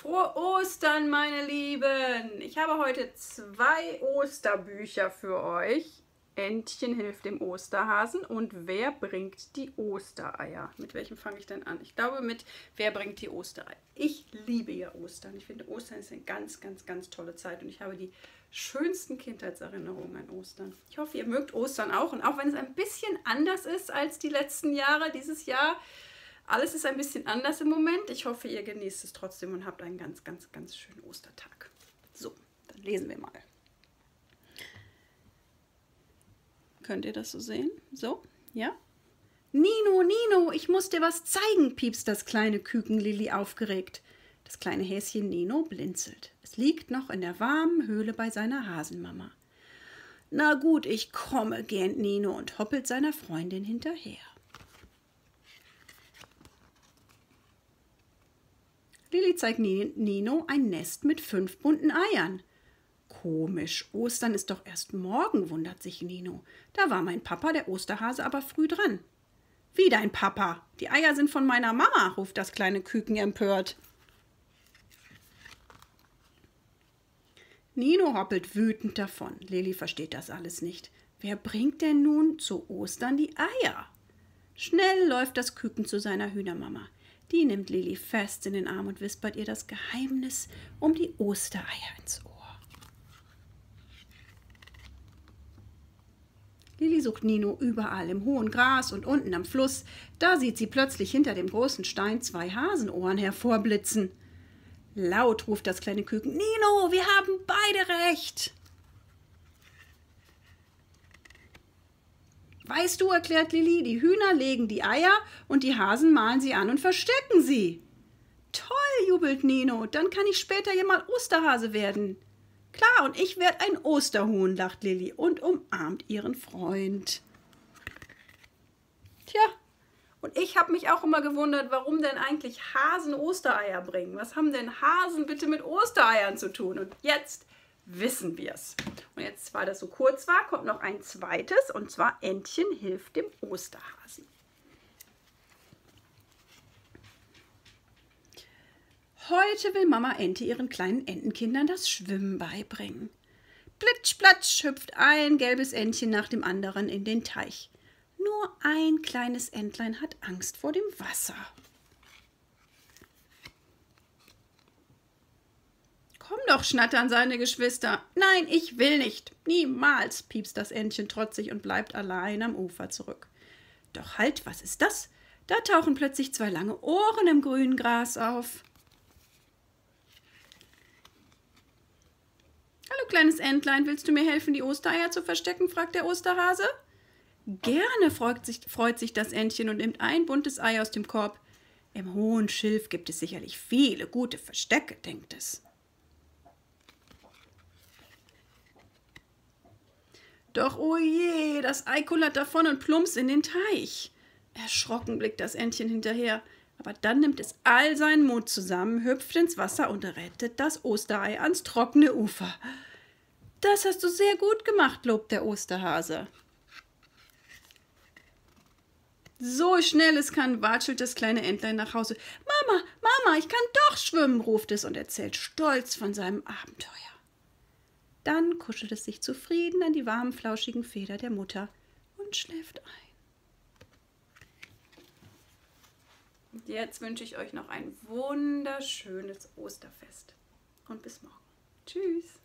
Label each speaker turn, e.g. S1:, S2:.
S1: Frohe Ostern, meine Lieben! Ich habe heute zwei Osterbücher für euch. Entchen hilft dem Osterhasen und Wer bringt die Ostereier? Mit welchem fange ich denn an? Ich glaube mit Wer bringt die Ostereier? Ich liebe ja Ostern. Ich finde Ostern ist eine ganz, ganz, ganz tolle Zeit und ich habe die schönsten Kindheitserinnerungen an Ostern. Ich hoffe, ihr mögt Ostern auch und auch wenn es ein bisschen anders ist als die letzten Jahre, dieses Jahr alles ist ein bisschen anders im Moment. Ich hoffe, ihr genießt es trotzdem und habt einen ganz, ganz, ganz schönen Ostertag. So, dann lesen wir mal. Könnt ihr das so sehen? So, ja? Nino, Nino, ich muss dir was zeigen, piepst das kleine Küken Lilli aufgeregt. Das kleine Häschen Nino blinzelt. Es liegt noch in der warmen Höhle bei seiner Hasenmama. Na gut, ich komme, gähnt Nino und hoppelt seiner Freundin hinterher. Lilli zeigt Nino ein Nest mit fünf bunten Eiern. Komisch, Ostern ist doch erst morgen, wundert sich Nino. Da war mein Papa, der Osterhase, aber früh dran. Wie dein Papa? Die Eier sind von meiner Mama, ruft das kleine Küken empört. Nino hoppelt wütend davon. Lilli versteht das alles nicht. Wer bringt denn nun zu Ostern die Eier? Schnell läuft das Küken zu seiner Hühnermama. Die nimmt Lilli fest in den Arm und wispert ihr das Geheimnis um die Ostereier ins Ohr. Lilli sucht Nino überall im hohen Gras und unten am Fluss. Da sieht sie plötzlich hinter dem großen Stein zwei Hasenohren hervorblitzen. Laut ruft das kleine Küken: Nino, wir haben beide recht! Weißt du, erklärt Lilli, die Hühner legen die Eier und die Hasen malen sie an und verstecken sie. Toll, jubelt Nino, dann kann ich später ja mal Osterhase werden. Klar, und ich werde ein Osterhuhn, lacht Lilli und umarmt ihren Freund. Tja, und ich habe mich auch immer gewundert, warum denn eigentlich Hasen Ostereier bringen. Was haben denn Hasen bitte mit Ostereiern zu tun? Und jetzt wissen wir es. Und jetzt, weil das so kurz war, kommt noch ein zweites und zwar Entchen hilft dem Osterhasen. Heute will Mama Ente ihren kleinen Entenkindern das Schwimmen beibringen. Plitsch, platsch hüpft ein gelbes Entchen nach dem anderen in den Teich. Nur ein kleines Entlein hat Angst vor dem Wasser. Komm doch, schnattern seine Geschwister. Nein, ich will nicht. Niemals, piepst das Entchen trotzig und bleibt allein am Ufer zurück. Doch halt, was ist das? Da tauchen plötzlich zwei lange Ohren im grünen Gras auf. Hallo, kleines Entlein, willst du mir helfen, die Ostereier zu verstecken? fragt der Osterhase. Gerne, freut sich, freut sich das Entchen und nimmt ein buntes Ei aus dem Korb. Im hohen Schilf gibt es sicherlich viele gute Verstecke, denkt es. Doch oh je, das Ei kullert davon und plumps in den Teich. Erschrocken blickt das Entchen hinterher, aber dann nimmt es all seinen Mut zusammen, hüpft ins Wasser und rettet das Osterei ans trockene Ufer. Das hast du sehr gut gemacht, lobt der Osterhase. So schnell es kann, watschelt das kleine Entlein nach Hause. Mama, Mama, ich kann doch schwimmen, ruft es und erzählt stolz von seinem Abenteuer. Dann kuschelt es sich zufrieden an die warmen, flauschigen Feder der Mutter und schläft ein. Jetzt wünsche ich euch noch ein wunderschönes Osterfest. Und bis morgen. Tschüss.